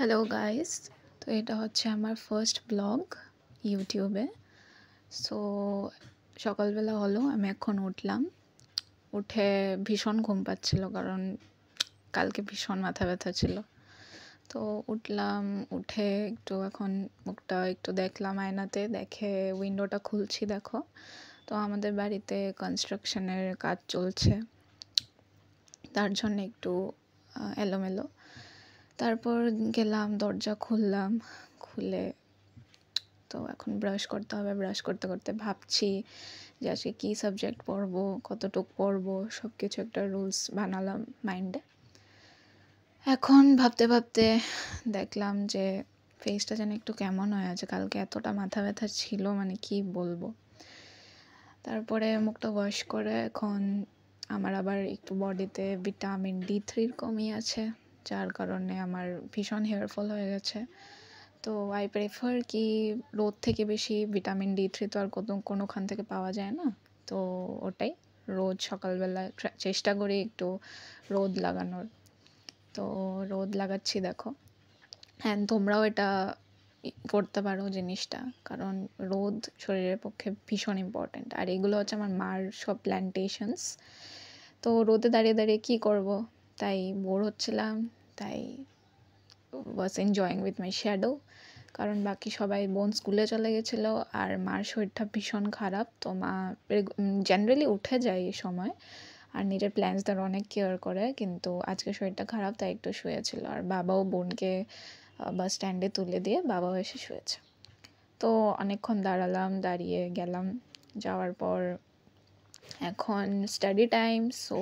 Hello guys তো এটা হচ্ছে আমার ফার্স্ট ব্লগ ইউটিউবে সো সকালবেলা হলো, আমি এখন উঠলাম। উঠে ভীষণ ঘুম পাচ্ছিল, কারণ কালকে ভীষণ মাথা ব্যথা ছিল। তো উঠলাম, উঠে একটু এখন মুখটা একটু দেখলাম আয়নাতে, দেখে উইন্ডোটা খুলছি, দেখো। তো আমাদের বাড়িতে কনস্ট্রাকশনের কাজ চলছে। তার জন্য একটু এলোমেলো। তারপর গেলাম, দরজা খুললাম, খুলে তো এখন ব্রাশ করতে হবে। ব্রাশ করতে করতে ভাবছি যে আজকে কী সাবজেক্ট পড়ব, কতটুক পড়ব সব কিছু একটা রুলস বানালাম মাইন্ডে এখন ভাবতে ভাবতে দেখলাম যে ফেসটা যেন একটু কেমন হয়ে আছে। কালকে এতটা মাথা ব্যথা ছিল মানে কি বলব? তারপরে মুখটা ওয়াশ করে এখন আমার আবার একটু বডিতে ভিটামিন ডি থ্রির কমই আছে। যার কারণে আমার ভীষণ হেয়ার ফল হয়ে গেছে। তো আই প্রেফার কি রোদ থেকে বেশি ভিটামিন ডি থ্রি তো আর কত কোনোখান থেকে পাওয়া যায় না। তো ওটাই, রোজ সকালবেলা চেষ্টা করি একটু রোদ লাগানোর। তো রোদ লাগাচ্ছি দেখো। অ্যান্ড তোমরাও এটা করতে পারো জিনিসটা, কারণ রোদ শরীরের পক্ষে ভীষণ ইম্পর্ট্যান্ট আর এগুলো হচ্ছে আমার মার সব প্ল্যান্টেশনস তো রোদে দাঁড়িয়ে দাঁড়িয়ে কী করব? তাই বোর হচ্ছিলাম, তাই was enjoying with my shadow কারণ বাকি সবাই বোন স্কুলে চলে গেছিল আর মার শরীরটা ভীষণ খারাপ, তো মা জেনারেলি উঠে যায় এই সময় আর নিজের প্ল্যান্সদের অনেক কেয়ার করে, কিন্তু আজকে শরীরটা খারাপ তাই একটু শুয়েছিল আর বাবাও বোনকে বাস স্ট্যান্ডে তুলে দিয়ে বাবাও এসে শুয়েছে। তো অনেকক্ষণ দাঁড়ালাম, দাঁড়িয়ে গেলাম, যাওয়ার পর এখন স্টাডি টাইম সো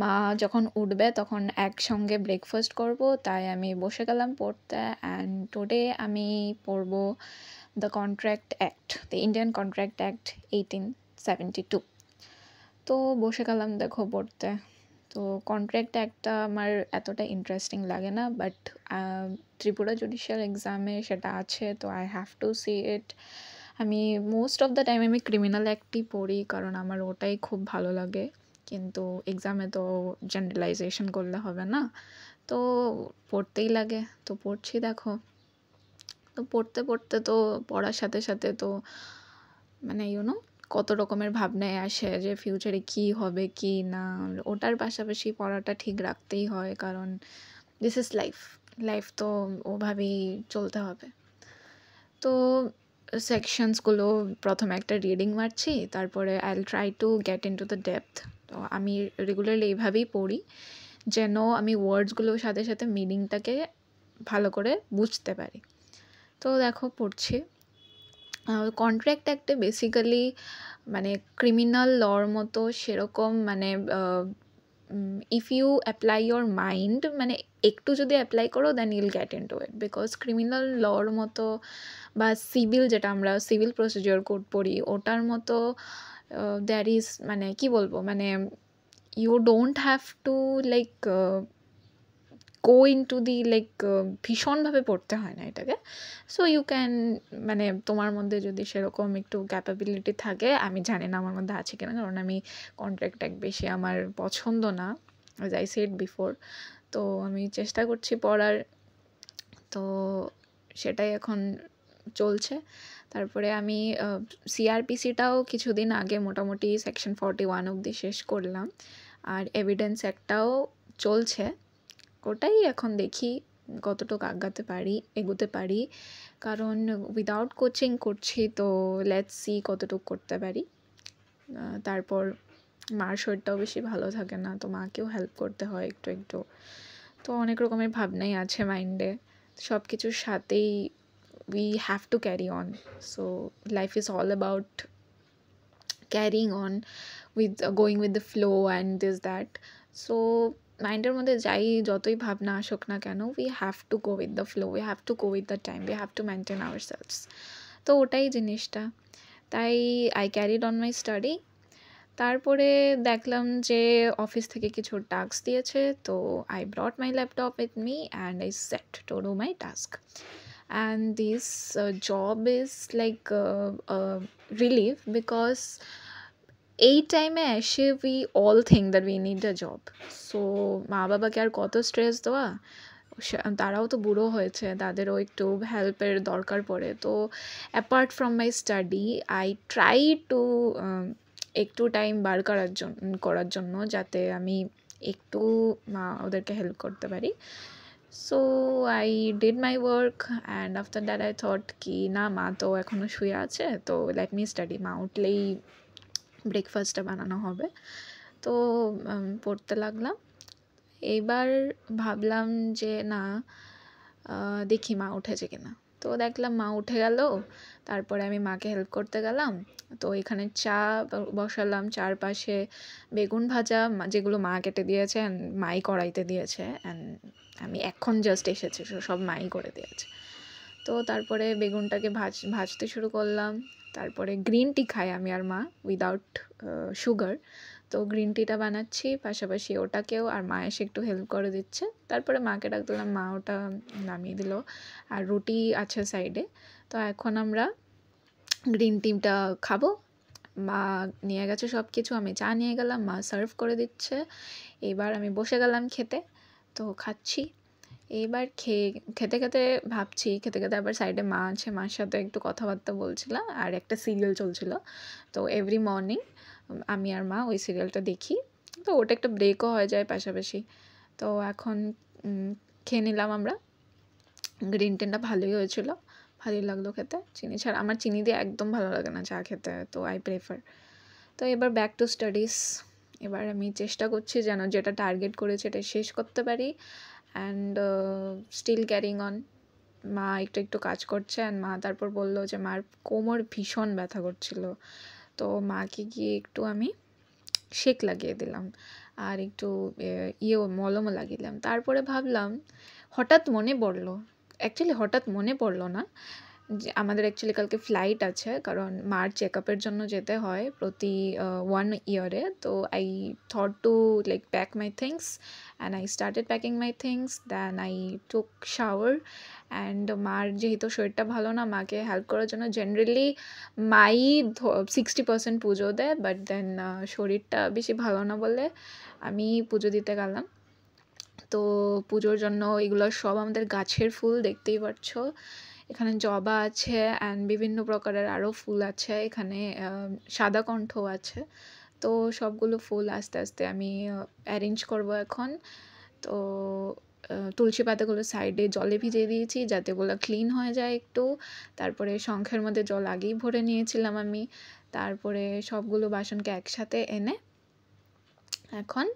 মা যখন উঠবে তখন একসঙ্গে ব্রেকফাস্ট করব, তাই আমি বসে গেলাম পড়তে অ্যান্ড টুডে আমি পড়ব the contract act the Indian contract act eighteen seventy two তো বসে গেলাম দেখো পড়তে। তো কন্ট্রাক্ট অ্যাক্টটা আমার এতটা ইন্টারেস্টিং লাগে না বাট ত্রিপুরা জুডিশিয়াল এক্সামে সেটা আছে, তো I have to see it আমি মোস্ট অফ দ্য টাইম আমি ক্রিমিনাল অ্যাক্টই পড়ি কারণ আমার ওটাই খুব ভালো লাগে। কিন্তু এক্সামে তো জেনারেলাইজেশন করলে হবে না। তো পড়তেই লাগে। তো পড়ছি দেখো। তো পড়তে পড়তে তো পড়ার সাথে সাথে তো মানে ইউনো কত রকমের ভাবনায় আসে যে ফিউচারে কী হবে, কি না। ওটার পাশাপাশি পড়াটা ঠিক রাখতেই হয় কারণ দিস ইজ লাইফ লাইফ তো ওভাবেই চলতে হবে। তো সেকশনসগুলো প্রথমে একটা রিডিং মারছি, তারপরে I try to get in to the depth তো আমি রেগুলারলি এইভাবেই পড়ি, যেন আমি ওয়ার্ডসগুলোর সাথে সাথে মিনিংটাকে ভালো করে বুঝতে পারি। তো দেখো পড়ছি। কন্ট্রাক্ট একটা বেসিক্যালি মানে ক্রিমিনাল লর মতো সেরকম মানে if you apply your mind মানে একটু যদি অ্যাপ্লাই করো then you'll get in to it because criminal লর মতো বা সিভিল যেটা আমরা সিভিল প্রসিডিওর কোড পড়ি, ওটার মতো দ্যার ইজ মানে কি বলব মানে you don't have to like go in to the like ভীষণভাবে পড়তে হয় না এটাকে। সো ইউ ক্যান মানে তোমার মধ্যে যদি সেরকম একটু ক্যাপাবিলিটি থাকে, আমি জানি না আমার মধ্যে আছে কিনা, কারণ আমি কন্ট্রাক্ট এক বেশি আমার পছন্দ না অ্যাজ আই সেড বিফোর তো আমি চেষ্টা করছি পড়ার। তো সেটাই এখন চলছে। তারপরে আমি সিআরপিসিটাও কিছুদিন আগে মোটামুটি সেকশন ফর্টি ওয়ান অবধি শেষ করলাম। আর এভিডেন্স একটাও চলছে। ওটাই এখন দেখি কতটুকু আগাতে পারি, এগোতে পারি। কারণ উইদাউট কোচিং করছি তো লেটস সি কতটুকু করতে পারি। তারপর মার শরীরটাও বেশি ভালো থাকে না, তো মাকেও হেল্প করতে হয় একটু একটু। তো অনেক রকমের ভাবনাই আছে মাইন্ডে সব কিছুর সাথেই we have to carry on so life is all about carrying on with going with the flow and this that so মাইন্ডের মধ্যে যাই যতই ভাবনা আসুক না কেন we have to go with the flow we have to go with the time we have to maintain our selves তো ওটাই জিনিসটা। তাই I carried on my study তারপরে দেখলাম যে অফিস থেকে কিছু টাস্ক দিয়েছে, তো I brought my laptop with me and I set to do my task and this job is like relief because এই টাইমে এসে we all think that we need a job so মা বাবাকে আর কত স্ট্রেস দেওয়া? তারাও তো বুড়ো হয়েছে, তাদেরও একটু হেল্পের দরকার পড়ে। তো apart from my study I try to একটু টাইম বার করার জন্য করার জন্য যাতে আমি একটু, মা, ওদেরকে হেল্প করতে পারি। So I did my work and after that I thought কি, না, মা তো এখনও শুয়ে আছে, তো লেট মি স্টাডি মা উঠলেই ব্রেকফাস্টটা বানানো হবে। তো পড়তে লাগলাম। এইবার ভাবলাম যে, না দেখি মা উঠেছে কিনা। তো দেখলাম মা উঠে গেল। তারপরে আমি মাকে হেল্প করতে গেলাম। তো এখানে চা বসালাম। চারপাশে বেগুন ভাজা যেগুলো মা কেটে দিয়েছে অ্যান্ড মাই কড়াইতে দিয়েছে। অ্যান্ড আমি এখন জাস্ট এসেছি সব মাই করে দিয়েছে। তো তারপরে বেগুনটাকে ভাজ, ভাজতে শুরু করলাম। তারপরে গ্রিন টি খাই আমি আর মা উইদাউট সুগার তো গ্রিন টিটা বানাচ্ছি, পাশাপাশি ওটাকেও আর মা এসে একটু হেল্প করে দিচ্ছে। তারপরে মাকে ডাক দিলাম, মা ওটা নামিয়ে দিল। আর রুটি আছে সাইডে তো এখন আমরা গ্রিন টিটা খাব। মা নিয়ে গেছে সব কিছু আমি চা নিয়ে গেলাম, মা সার্ভ করে দিচ্ছে। এবার আমি বসে গেলাম খেতে। তো খাচ্ছি। এবার খেয়ে, খেতে খেতে ভাবছি, খেতে খেতে আবার সাইডে মা আছে, মার সাথে একটু কথাবার্তা বলছিলাম আর একটা সিরিয়াল চলছিল। তো এভরি মর্নিং আমি আর মা ওই সিরিয়ালটা দেখি। তো ওটা একটা ব্রেকও হয়ে যায় পাশাপাশি। তো এখন খেয়ে নিলাম আমরা। গ্রিন টিটা ভালোই হয়েছিল, ভালোই লাগল খেতে। চিনি ছাড়া আমার চিনি দিয়ে একদম ভালো লাগে না চা খেতে, তো আই প্রেফার তো এবার ব্যাক টু স্টাডিজ এবার আমি চেষ্টা করছি যেন যেটা টার্গেট করেছে এটা শেষ করতে পারি। অ্যান্ড স্টিল ক্যারিং অন মা একটু একটু কাজ করছে অ্যান্ড মা তারপর বলল যে, মার কোমর ভীষণ ব্যথা করছিল। তো মাকে গিয়ে একটু আমি শেক লাগিয়ে দিলাম আর একটু ইয়ে মলমও লাগিয়ে দিলাম। তারপরে ভাবলাম, হঠাৎ মনে পড়ল অ্যাকচুয়ালি হঠাৎ মনে পড়ল না যে আমাদের অ্যাকচুয়ালি কালকে ফ্লাইট আছে, কারণ মার চেক আপের জন্য যেতে হয় প্রতি ওয়ান ইয়ারে তো I thought to like pack my things and I started packing my things than I took shower and মার যেহেতু শরীরটা ভালো না, মাকে হেল্প করার জন্য জেনারেলি মাই সিক্সটি পার্সেন্ট পুজো দেয় বাট দেন শরীরটা বেশি ভালো না বলে আমি পুজো দিতে গেলাম। তো পুজোর জন্য এগুলো সব আমাদের গাছের ফুল, দেখতেই পাচ্ছ এখানে জবা আছে অ্যান্ড বিভিন্ন প্রকারের আরও ফুল আছে। এখানে সাদা কণ্ঠ আছে। তো সবগুলো ফুল আস্তে আস্তে আমি অ্যারেঞ্জ করব এখন। তো তুলসী পাতাগুলো সাইডে জলে ভিজিয়ে দিয়েছি যাতে ওগুলো ক্লিন হয়ে যায় একটু। তারপরে শঙ্খের মধ্যে জল আগেই ভরে নিয়েছিলাম আমি। তারপরে সবগুলো বাসনকে একসাথে এনে এখন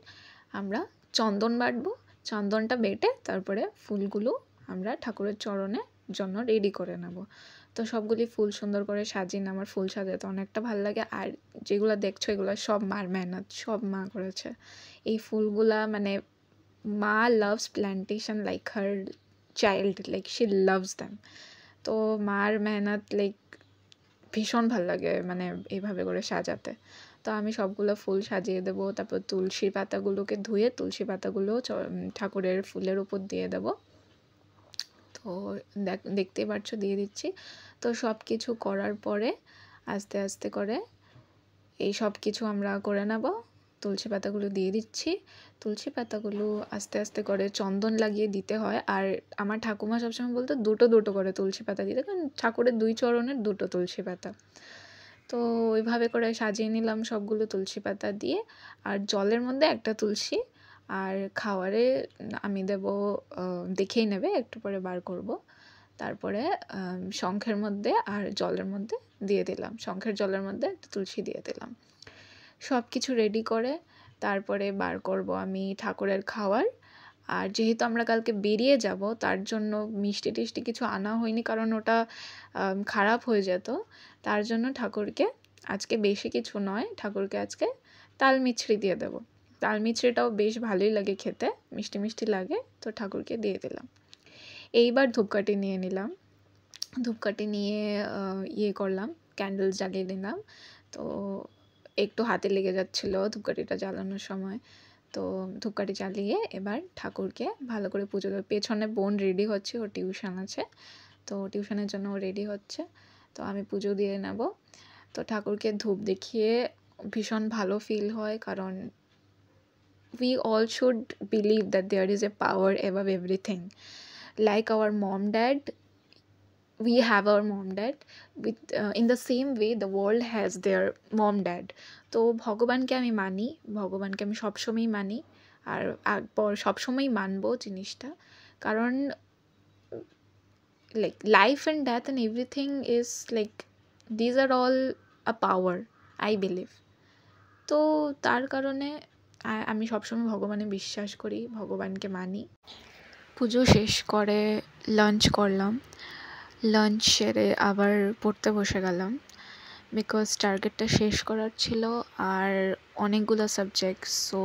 আমরা চন্দন বাটবো। চন্দনটা বেটে তারপরে ফুলগুলো আমরা ঠাকুরের চরণে জন্য রেডি করে নেব। তো সবগুলি ফুল সুন্দর করে সাজিয়ে আমার ফুল সাজাতে অনেকটা ভালো লাগে। আর যেগুলো দেখছ এগুলো সব মার মেহনত, সব মা করেছে। এই ফুলগুলা মানে মা loves plantation like her child like she loves them তো মার মেহনত লাইক ভীষণ ভালো লাগে মানে এইভাবে করে সাজাতে। তো আমি সবগুলো ফুল সাজিয়ে দেবো। তারপর তুলসী পাতাগুলোকে ধুয়ে তুলসী পাতাগুলো ঠাকুরের ফুলের উপর দিয়ে দেবো। তো দেখতেই পাচ্ছ, দিয়ে দিচ্ছি। তো সব কিছু করার পরে আস্তে আস্তে করে এই সব কিছু আমরা করে নেব। তুলসী পাতাগুলো দিয়ে দিচ্ছি। তুলসী পাতাগুলো আস্তে আস্তে করে চন্দন লাগিয়ে দিতে হয়। আর আমার ঠাকুমা সবসময় বলতো, দুটো দুটো করে তুলসী পাতা দিতে। কারণ ঠাকুরের দুই চরণের দুটো তুলসী পাতা। তো ওইভাবে করে সাজিয়ে নিলাম সবগুলো তুলসী পাতা দিয়ে। আর জলের মধ্যে একটা তুলসী আর খাওয়ারে আমি দেব দেখেই নেবে, একটু পরে বার করব। তারপরে শঙ্খের মধ্যে আর জলের মধ্যে দিয়ে দিলাম। শঙ্খের জলের মধ্যে একটু তুলসী দিয়ে দিলাম। সব কিছু রেডি করে তারপরে বার করব আমি ঠাকুরের খাওয়ার। আর যেহেতু আমরা কালকে বেরিয়ে যাব, তার জন্য মিষ্টি টিষ্টি কিছু আনা হয়নি কারণ ওটা খারাপ হয়ে যেত। তার জন্য ঠাকুরকে, আজকে বেশি কিছু নয়, ঠাকুরকে আজকে তাল মিছরি দিয়ে দেবো। তাল মিছরিটাও বেশ ভালোই লাগে খেতে, মিষ্টি মিষ্টি লাগে, তো ঠাকুরকে দিয়ে দিলাম। এইবার ধূপকাঠি নিয়ে নিলাম। ধূপকাঠি নিয়ে ইয়ে করলাম ক্যান্ডেল জ্বালিয়ে দিলাম। তো একটু হাতে লেগে যাচ্ছিল ধূপকাঠিটা জ্বালানোর সময়। তো ধূপকাঠি জ্বালিয়ে এবার ঠাকুরকে ভালো করে পুজো দেবে। পেছনে বোন রেডি হচ্ছে, ওর টিউশন আছে। তো টিউশনের জন্য ও রেডি হচ্ছে। তো আমি পুজো দিয়ে নেব। তো ঠাকুরকে ধূপ দেখিয়ে ভীষণ ভালো ফিল হয়, কারণ we all should believe that there is a power above everything like our mom dad we have our mom dad with uh, in the same way the world has their mom dad তো ভগবানকে আমি মানি ভগবানকে আমি সবসময়ই মানি আর পর সবসময়ই মানবো জিনিসটা কারণ like life and death and everything is like these are all a power I believe তো তার কারণে আমি সবসময় ভগবানে বিশ্বাস করি, ভগবানকে মানি। পুজো শেষ করে লাঞ্চ করলাম। লাঞ্চ সেরে আবার পড়তে বসে গেলাম। বিকজ টার্গেটটা শেষ করার ছিল আর অনেকগুলো সাবজেক্ট সো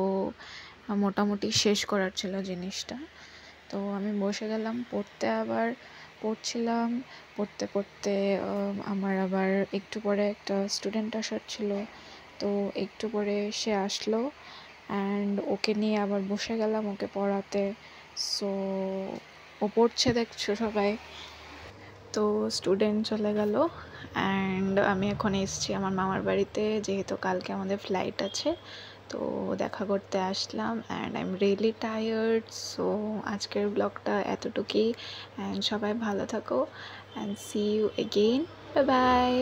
মোটামুটি শেষ করার ছিল জিনিসটা। তো আমি বসে গেলাম, পড়তে আবার পড়ছিলাম। পড়তে পড়তে আমার আবার একটু পরে একটা স্টুডেন্ট আসার ছিল। তো একটু পরে সে আসলো। অ্যান্ড ওকে নিয়ে আবার বসে গেলাম ওকে পড়াতে। সো ও পড়ছে দেখছ সবাই। তো স্টুডেন্ট চলে গেল। অ্যান্ড আমি এখন এসছি আমার মামার বাড়িতে, যেহেতু কালকে আমাদের ফ্লাইট আছে। তো দেখা করতে আসলাম and I am really tired so আজকের ব্লগটা এতটুকুই। অ্যান্ড সবাই ভালো থাকো and see you again bye